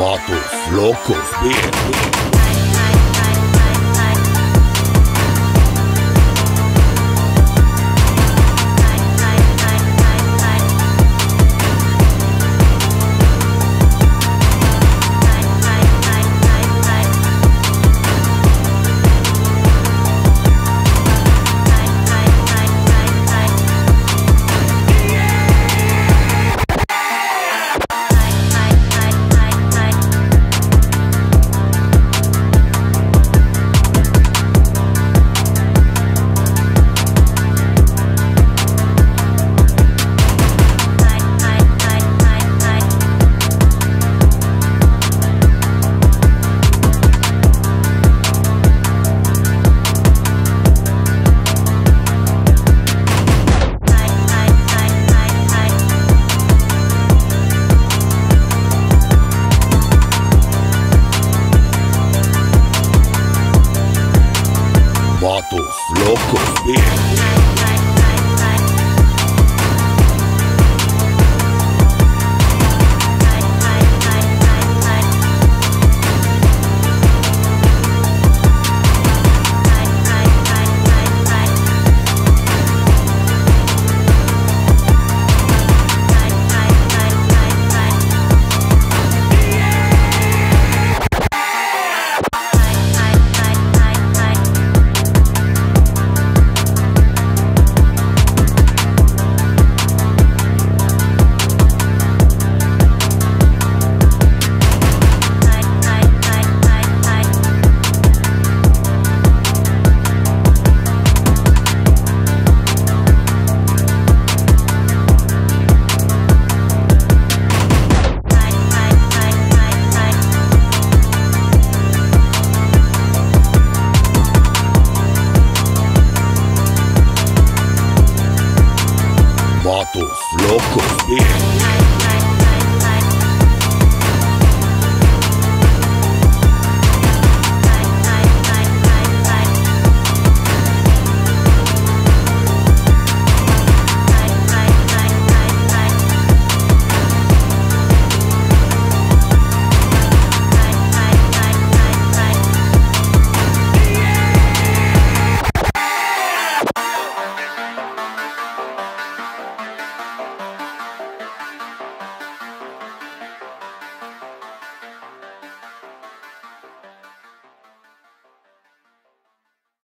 Motos Locos. Bien. Vatos locos, bien. locos.